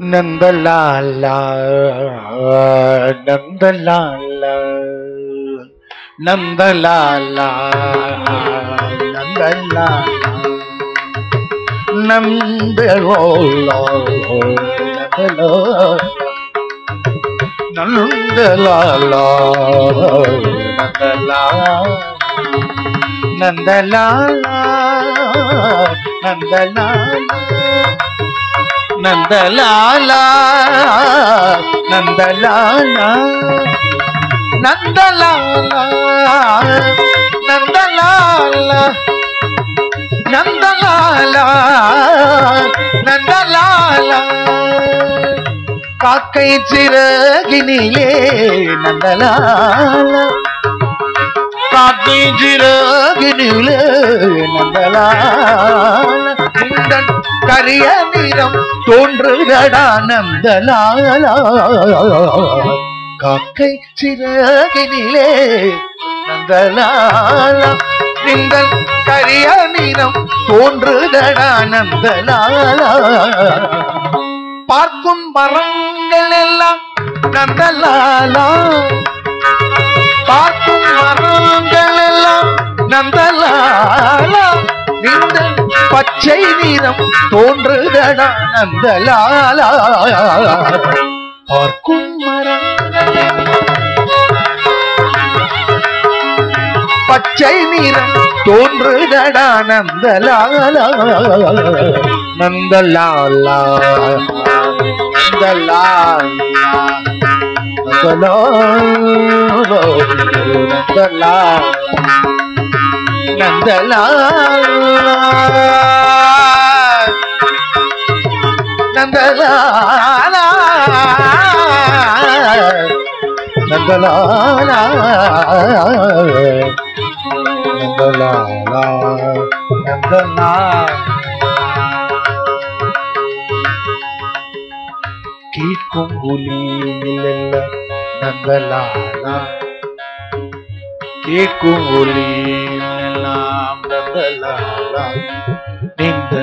നന്ദലാല നന്ദലാല നന്ദലാല നന്ദലാല നന്ദലോ നന്ദലോ നന്ദലാല നന്ദലാല നന്ദലാല നന്ദലാല நந்தலாலா நந்தலாலா நந்தலாலா நந்தலாலா நந்தலாலா நந்தலாலா. காக்கை சிறகினிலே நந்தலாலா. காக்கை சிறகினிலே நந்தலாலா. இந்த கரிய நிறம் தோன்றுதடா காக்கை சிறகினிலே நந்தலாலா. நிந்தல் கரிய நிறம் தோன்றுதடா பார்க்கும் மரங்கள் எல்லாம் நந்தலாலா. பார்க்கும் மரங்கள் எல்லாம் நந்தலாலா. நிந்தல் பச்சை நிறம் தோன்றுதடா நந்தலாலா. பார்க்கும் மரம் பச்சை நிறம் தோன்றுதடா நந்தலாலா. நந்தலாலா. நந்தலாலா. நந்தலா நந்தலா నందలా నందలా నందలా నందలా నందలా கேட்குங்குலி நிலல்ல நங்கலானா கேட்குங்குலி நந்தலாலா இந்த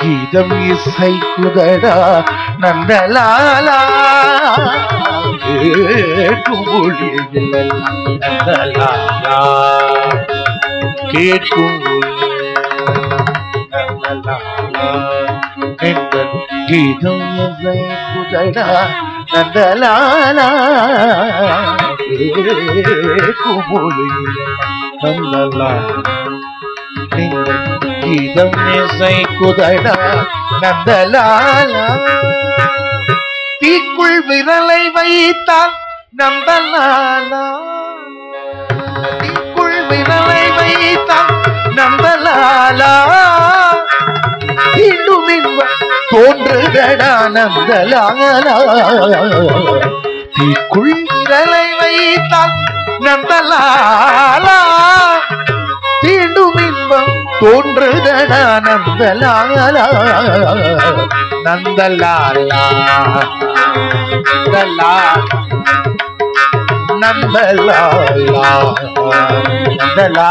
கீதம் இசை குதடா நந்தலாலா கேட்கும் ஒலியிலெல்லாம் நந்தலாலா கேட்கும் நந்தலாலா இந்த கீதம் இசை குதடா நந்தலாலா கேட்கும் ஒலியிலெல்லாம் நந்தலாலா கீதம் இசை குதடா நந்தலாலா. தீக்குள் விரலை வைத்தால் நந்தலாலா. தீக்குள் விரலை வைத்தால் நந்தலாலா. இன்னும் இன்பம் தோன்றுதடா நந்தலாலா. தீக்குள் விரலை வைத்தால் நந்தலாலா. தோன்றுதடா நந்தலாலா நந்தலாலா நந்தலா நந்தலாலா நந்தலாலா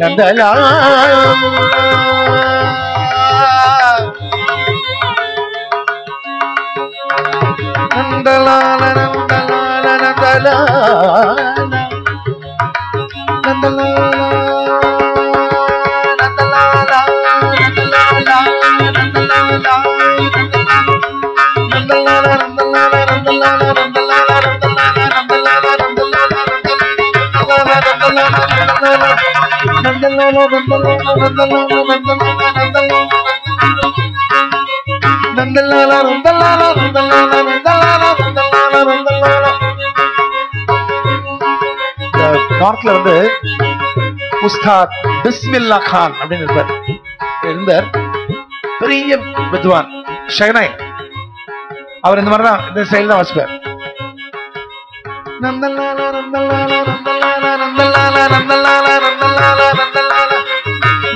நந்தலா நந்தலால நந்தலால நந்தலால நார்த்ல வந்து உஸ்தாத் பிஸ்மில்லா கான் அப்படின்னு இருப்பார். இருந்தார் பெரிய வித்வான் ஷெகனாய். அவர் இந்த மாதிரி தான் இந்த ஸ்டைல் தான் வாசிப்பார். நந்தல்லாலா நந்தல்லாலா நந்தல்லாலா நந்தல்லாலா நந்தல்லாலா நந்தல்லாலா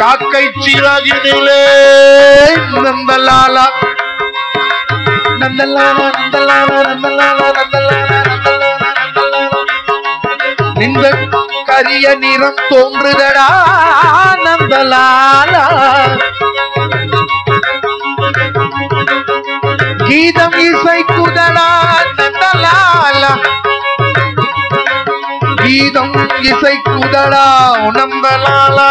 காக்கை சிறகினிலே நந்தலாலா. நந்தலாலா நந்தலாலா நந்தலாலா நந்தலாலா நின்ற கரிய நிறம் தோன்றுதடா நந்தலாலா. கீதம் இசை குதலா நந்தலாலா. கீதம் இசை குதலா நந்தலாலா.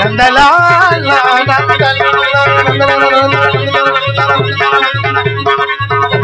Nandala,